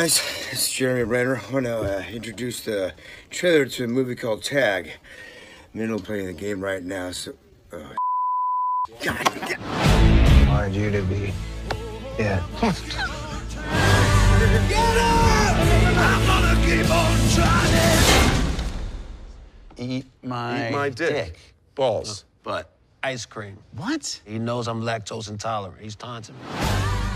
Guys, it's Jeremy Renner. I want to uh, introduce the trailer to a movie called Tag. I'm in the playing the game right now, so. Oh, God, I wanted you to be dead. Eat my, Eat my dick. Balls. But ice cream. What? He knows I'm lactose intolerant. He's taunting me.